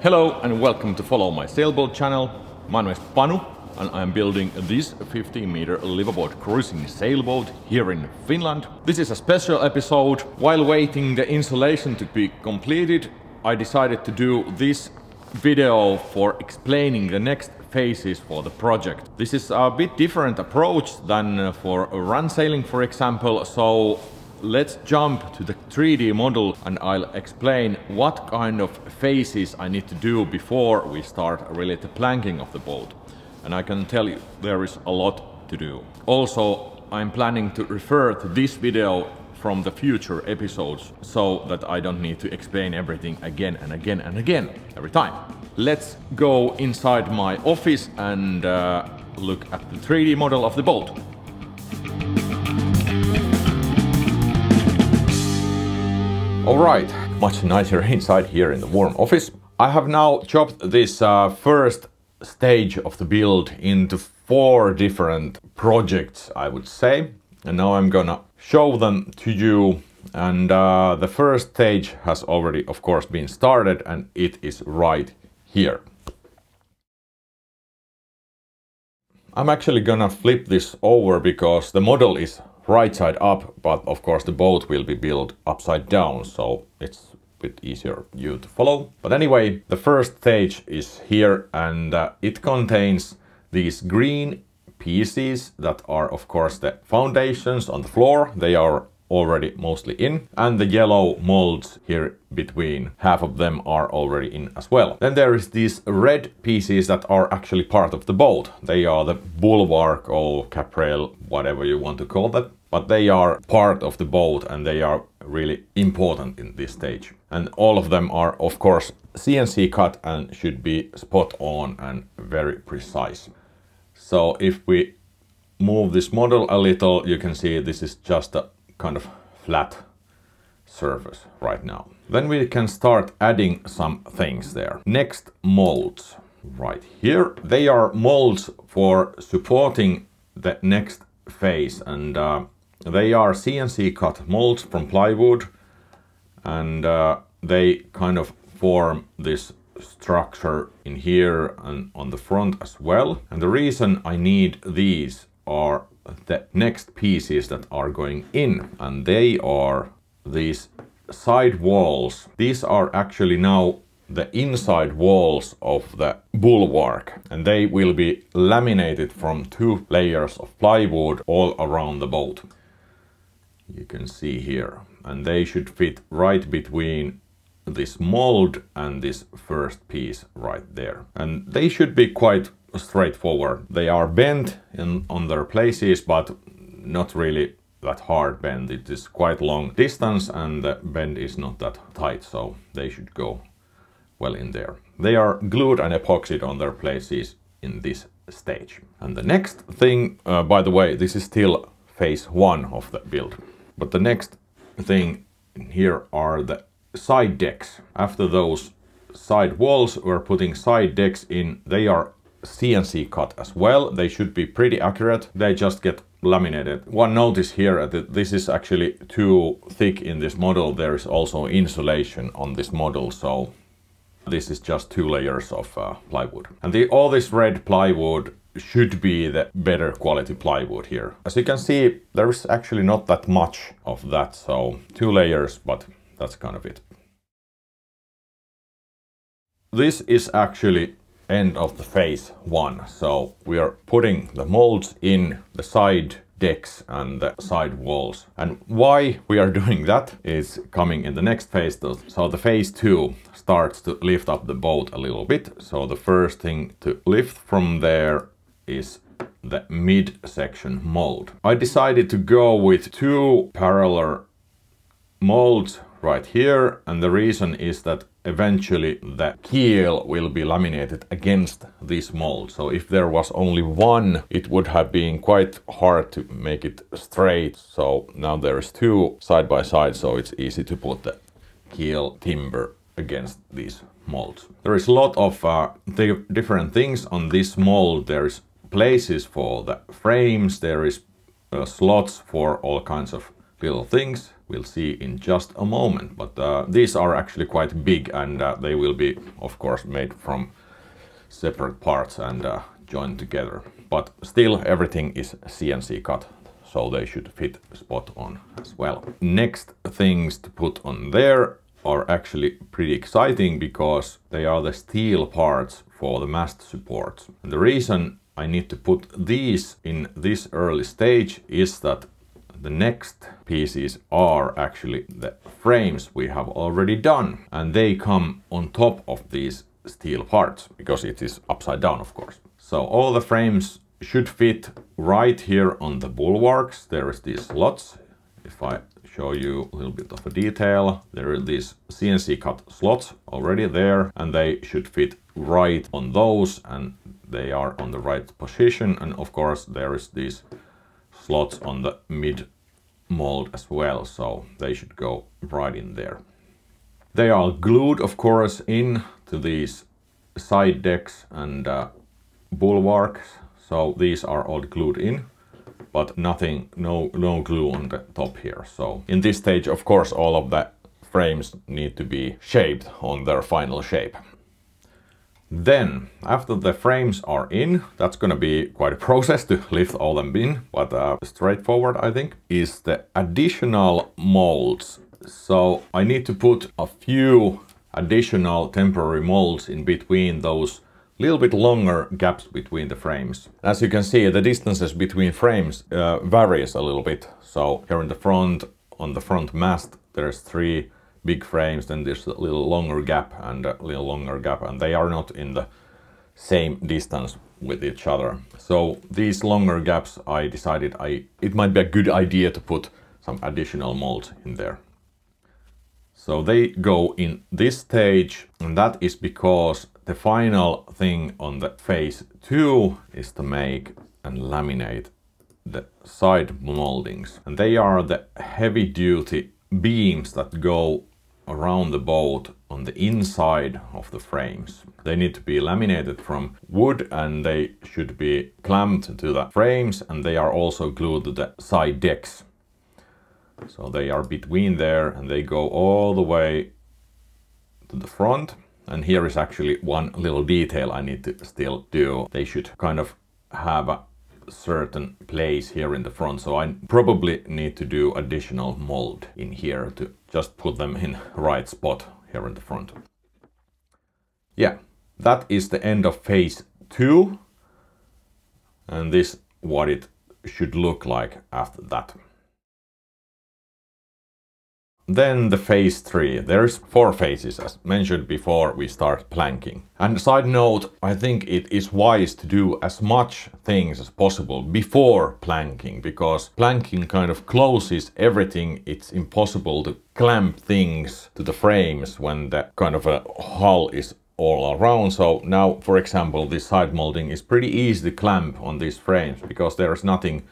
Hello and welcome to follow my sailboat channel. My name is Panu and I'm building this 15 meter liveaboard cruising sailboat here in Finland. This is a special episode. While waiting the installation to be completed, I decided to do this video for explaining the next phases for the project. This is a bit different approach than for run sailing for example, so let's jump to the 3D model and I'll explain what kind of phases I need to do before we start really the planking of the boat. And I can tell you, there is a lot to do. Also, I'm planning to refer to this video from the future episodes so that I don't need to explain everything again and again and again every time. Let's go inside my office and uh, look at the 3D model of the boat. Alright, much nicer inside here in the warm office. I have now chopped this uh, first stage of the build into four different projects, I would say. And now I'm gonna show them to you. And uh, the first stage has already, of course, been started and it is right here. I'm actually gonna flip this over because the model is right side up, but of course the boat will be built upside down, so it's a bit easier for you to follow. But anyway, the first stage is here and uh, it contains these green pieces that are of course the foundations on the floor. They are already mostly in and the yellow molds here between half of them are already in as well then there is these red pieces that are actually part of the boat they are the bulwark or caprail whatever you want to call that but they are part of the boat and they are really important in this stage. And all of them are of course CNC cut and should be spot on and very precise. So if we move this model a little, you can see this is just a kind of flat surface right now. Then we can start adding some things there. Next, molds. Right here, they are molds for supporting the next phase and uh, they are CNC cut molds from plywood and uh, they kind of form this structure in here and on the front as well. And the reason I need these are the next pieces that are going in and they are these side walls. These are actually now the inside walls of the bulwark and they will be laminated from two layers of plywood all around the boat you can see here and they should fit right between this mold and this first piece right there and they should be quite straightforward they are bent in on their places but not really that hard bend it is quite long distance and the bend is not that tight so they should go well in there they are glued and epoxied on their places in this stage and the next thing uh, by the way this is still phase one of the build but the next thing here are the side decks. After those side walls, we're putting side decks in. They are CNC cut as well. They should be pretty accurate. They just get laminated. One notice here that this is actually too thick in this model. There is also insulation on this model, so this is just two layers of uh, plywood. And the, all this red plywood should be the better quality plywood here. As you can see, there's actually not that much of that, so two layers, but that's kind of it. This is actually end of the phase one, so we are putting the molds in the side decks and the side walls. And why we are doing that is coming in the next phase. So the phase two starts to lift up the boat a little bit. So the first thing to lift from there is the mid-section mold. I decided to go with two parallel molds right here and the reason is that eventually the keel will be laminated against this mold. So if there was only one, it would have been quite hard to make it straight. So now there's two side by side, so it's easy to put the keel timber against these molds. There is a lot of uh, different things on this mold. There is places for the frames, there is uh, slots for all kinds of little things. we'll see in just a moment. But uh, these are actually quite big and uh, they will be, of course, made from separate parts and uh, joined together. But still, everything is CNC cut, so they should fit spot on as well. Next things to put on there are actually pretty exciting because they are the steel parts for the mast supports. And the reason I need to put these in this early stage is that the next pieces are actually the frames we have already done and they come on top of these steel parts because it is upside down of course. So all the frames should fit right here on the bulwarks. There is these slots. If I show you a little bit of a detail, there are these CNC cut slots already there and they should fit right on those and they are on the right position and of course there is these slots on the mid mold as well so they should go right in there. They are glued of course in to these side decks and uh, bulwarks so these are all glued in but nothing no no glue on the top here so in this stage of course all of the frames need to be shaped on their final shape then, after the frames are in, that's gonna be quite a process to lift all them in, but uh, straightforward I think, is the additional molds. So I need to put a few additional temporary molds in between those little bit longer gaps between the frames. As you can see, the distances between frames uh, varies a little bit. So here in the front, on the front mast, there's three big frames, then there's a little longer gap and a little longer gap, and they are not in the same distance with each other. So these longer gaps, I decided I it might be a good idea to put some additional molds in there. So they go in this stage, and that is because the final thing on the phase two is to make and laminate the side moldings. And they are the heavy duty beams that go around the boat on the inside of the frames. They need to be laminated from wood and they should be clamped to the frames and they are also glued to the side decks. So they are between there and they go all the way to the front. And here is actually one little detail I need to still do. They should kind of have a certain place here in the front. So I probably need to do additional mold in here to just put them in right spot here in the front. Yeah, that is the end of phase two. And this what it should look like after that. Then the phase 3. There's four phases as mentioned before we start planking. And side note, I think it is wise to do as much things as possible before planking because planking kind of closes everything. It's impossible to clamp things to the frames when the kind of a hull is all around. So now, for example, this side molding is pretty easy to clamp on these frames because there's nothing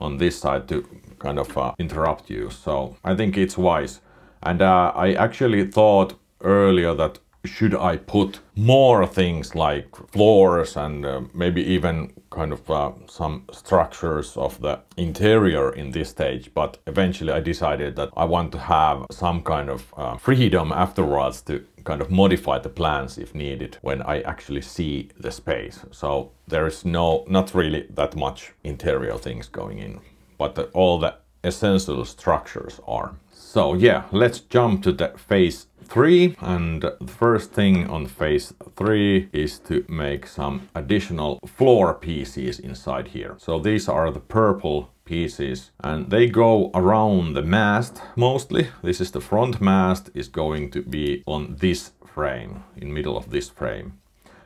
on this side to kind of uh, interrupt you. So I think it's wise. And uh, I actually thought earlier that should I put more things like floors and uh, maybe even kind of uh, some structures of the interior in this stage but eventually I decided that I want to have some kind of uh, freedom afterwards to kind of modify the plans if needed when I actually see the space. So there is no not really that much interior things going in but the, all the essential structures are. So yeah let's jump to the phase 3 and the first thing on phase 3 is to make some additional floor pieces inside here. So these are the purple pieces and they go around the mast mostly. This is the front mast is going to be on this frame, in middle of this frame.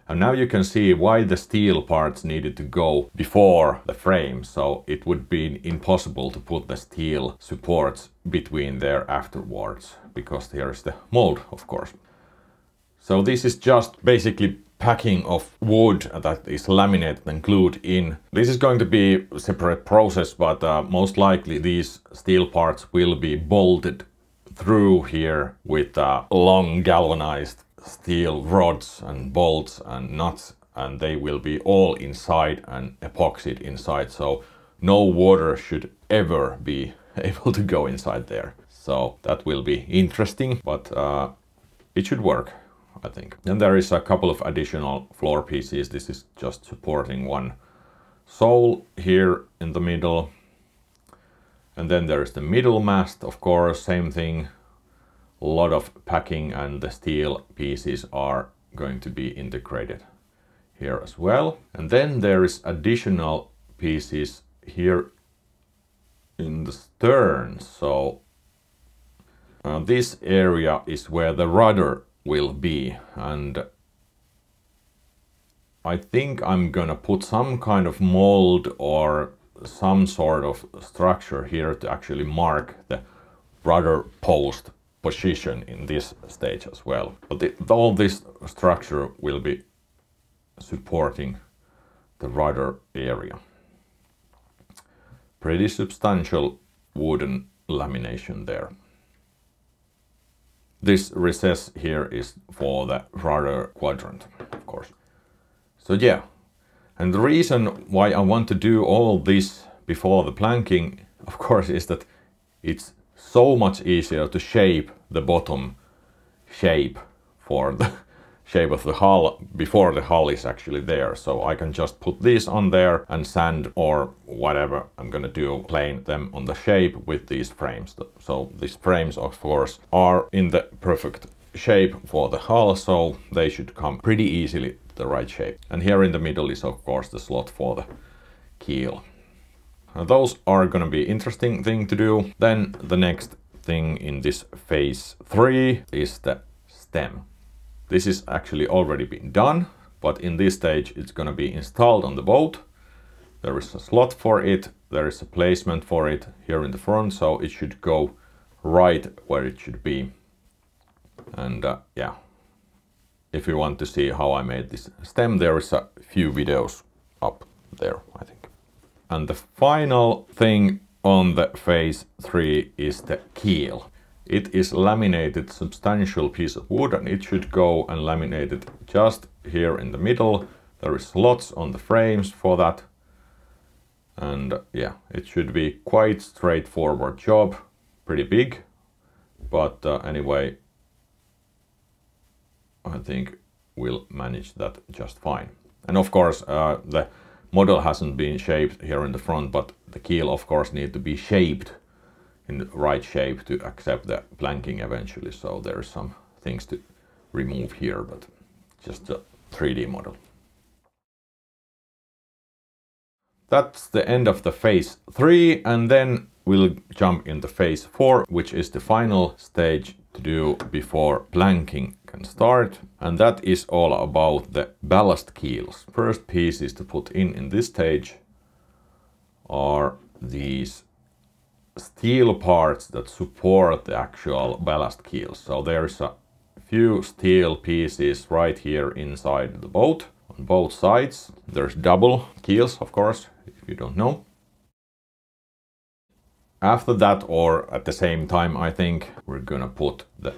And now you can see why the steel parts needed to go before the frame, so it would be impossible to put the steel supports between there afterwards, because there's the mold, of course. So this is just basically packing of wood that is laminated and glued in. This is going to be a separate process, but uh, most likely these steel parts will be bolted through here with uh, long galvanized steel rods and bolts and nuts and they will be all inside and epoxied inside so no water should ever be able to go inside there. So that will be interesting, but uh, it should work, I think. Then there is a couple of additional floor pieces. This is just supporting one sole here in the middle. And then there's the middle mast, of course, same thing. A lot of packing and the steel pieces are going to be integrated here as well. And then there is additional pieces here in the stern. So uh, this area is where the rudder will be and I think I'm gonna put some kind of mold or some sort of structure here to actually mark the rudder post position in this stage as well. But the, all this structure will be supporting the rudder area. Pretty substantial wooden lamination there. This recess here is for the rudder quadrant, of course. So yeah, and the reason why I want to do all this before the planking, of course, is that it's so much easier to shape the bottom shape for the shape of the hull before the hull is actually there. So I can just put these on there and sand or whatever I'm gonna do, plane them on the shape with these frames. So these frames of course are in the perfect shape for the hull, so they should come pretty easily the right shape. And here in the middle is of course the slot for the keel. Now those are gonna be interesting thing to do. Then the next thing in this phase three is the stem. This is actually already been done, but in this stage it's going to be installed on the boat. There is a slot for it, there is a placement for it here in the front, so it should go right where it should be. And uh, yeah, if you want to see how I made this stem, there is a few videos up there, I think. And the final thing on the phase 3 is the keel. It is laminated substantial piece of wood and it should go and laminate it just here in the middle. There is slots on the frames for that. And yeah, it should be quite straightforward job, pretty big. But uh, anyway, I think we'll manage that just fine. And of course, uh, the model hasn't been shaped here in the front, but the keel of course need to be shaped in the right shape to accept the planking eventually. So there are some things to remove here, but just a 3D model. That's the end of the phase 3 and then we'll jump into phase 4 which is the final stage to do before planking can start and that is all about the ballast keels. First pieces to put in in this stage are these steel parts that support the actual ballast keels. So there's a few steel pieces right here inside the boat on both sides. There's double keels, of course, if you don't know. After that, or at the same time, I think we're gonna put the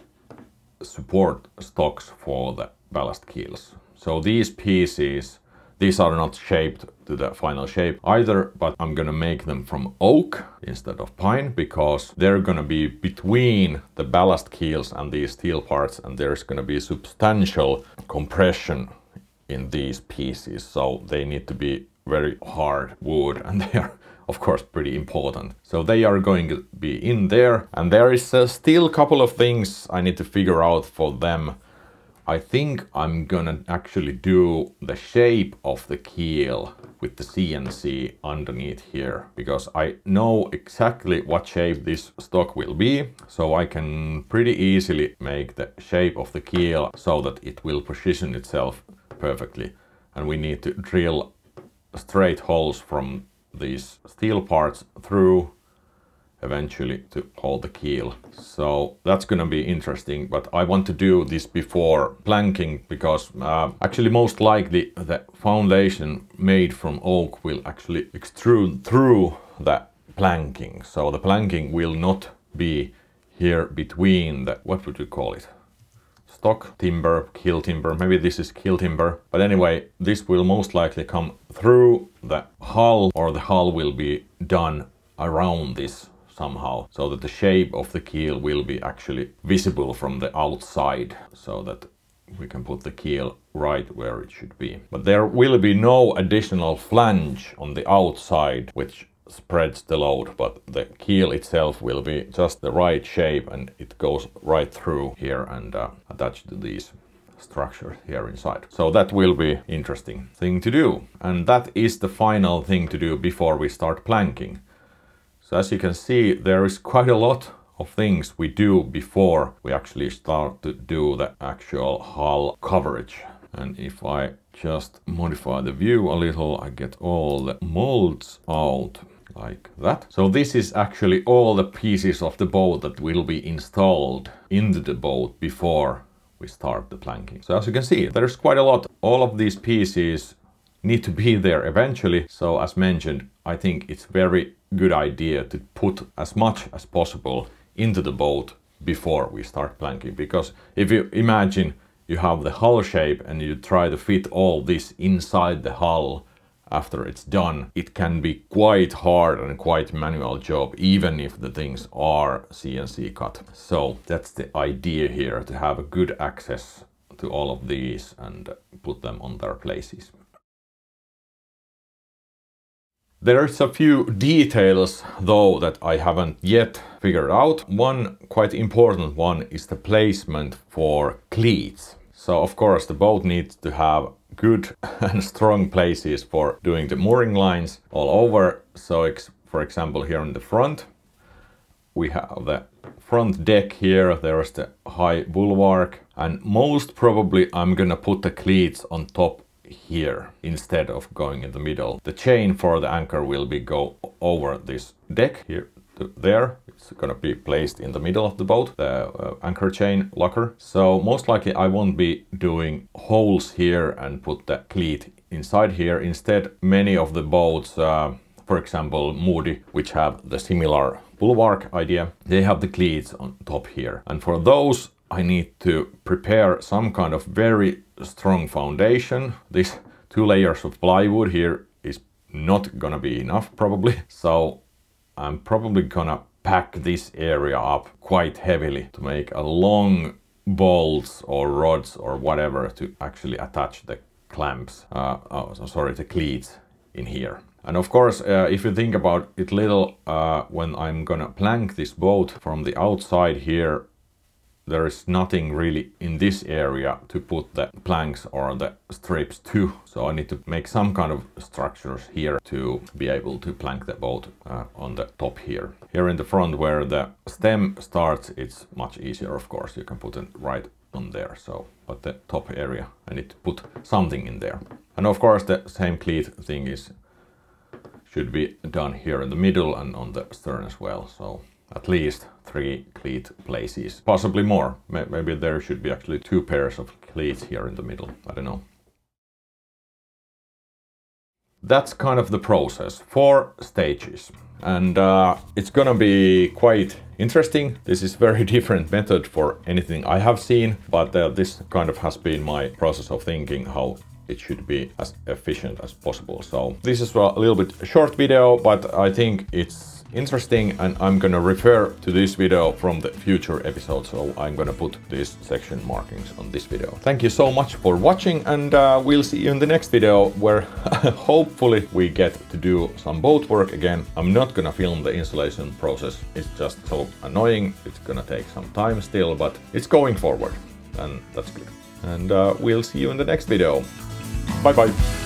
support stocks for the ballast keels. So these pieces these are not shaped to the final shape either, but I'm gonna make them from oak instead of pine because they're gonna be between the ballast keels and these steel parts and there's gonna be substantial compression in these pieces. So they need to be very hard wood and they are of course pretty important. So they are going to be in there and there is uh, still a couple of things I need to figure out for them I think I'm gonna actually do the shape of the keel with the CNC underneath here because I know exactly what shape this stock will be so I can pretty easily make the shape of the keel so that it will position itself perfectly. And we need to drill straight holes from these steel parts through eventually to hold the keel. So that's gonna be interesting, but I want to do this before planking because uh, actually most likely the foundation made from oak will actually extrude through the planking. So the planking will not be here between the, what would you call it? Stock timber, keel timber, maybe this is keel timber. But anyway, this will most likely come through the hull or the hull will be done around this somehow so that the shape of the keel will be actually visible from the outside so that we can put the keel right where it should be. But there will be no additional flange on the outside which spreads the load, but the keel itself will be just the right shape and it goes right through here and uh, attached to these structures here inside. So that will be interesting thing to do. And that is the final thing to do before we start planking. So as you can see, there is quite a lot of things we do before we actually start to do the actual hull coverage. And if I just modify the view a little, I get all the molds out like that. So this is actually all the pieces of the boat that will be installed into the boat before we start the planking. So as you can see, there's quite a lot. All of these pieces need to be there eventually. So as mentioned, I think it's very good idea to put as much as possible into the boat before we start planking. Because if you imagine you have the hull shape and you try to fit all this inside the hull after it's done, it can be quite hard and quite manual job, even if the things are CNC cut. So that's the idea here, to have a good access to all of these and put them on their places. There's a few details though that I haven't yet figured out. One quite important one is the placement for cleats. So of course the boat needs to have good and strong places for doing the mooring lines all over. So for example here in the front we have the front deck here, there's the high bulwark and most probably I'm gonna put the cleats on top here instead of going in the middle. The chain for the anchor will be go over this deck here there. It's gonna be placed in the middle of the boat, the uh, anchor chain locker. So most likely I won't be doing holes here and put the cleat inside here. Instead, many of the boats, uh, for example Moody, which have the similar bulwark idea, they have the cleats on top here. And for those I need to prepare some kind of very strong foundation. This two layers of plywood here is not gonna be enough probably. So I'm probably gonna pack this area up quite heavily to make a long bolts or rods or whatever to actually attach the clamps, uh, oh, sorry, the cleats in here. And of course, uh, if you think about it little, uh, when I'm gonna plank this boat from the outside here, there is nothing really in this area to put the planks or the strips to. So I need to make some kind of structures here to be able to plank the boat uh, on the top here. Here in the front where the stem starts, it's much easier, of course. You can put it right on there. So, but the top area, I need to put something in there. And of course, the same cleat thing is should be done here in the middle and on the stern as well. So at least three cleat places, possibly more. Maybe there should be actually two pairs of cleats here in the middle, I don't know. That's kind of the process, four stages. And uh, it's gonna be quite interesting. This is very different method for anything I have seen, but uh, this kind of has been my process of thinking how it should be as efficient as possible. So this is a little bit short video, but I think it's interesting and I'm gonna refer to this video from the future episode so I'm gonna put these section markings on this video. Thank you so much for watching and uh, we'll see you in the next video where hopefully we get to do some boat work again. I'm not gonna film the installation process, it's just so annoying, it's gonna take some time still but it's going forward and that's good. And uh, we'll see you in the next video. Bye bye!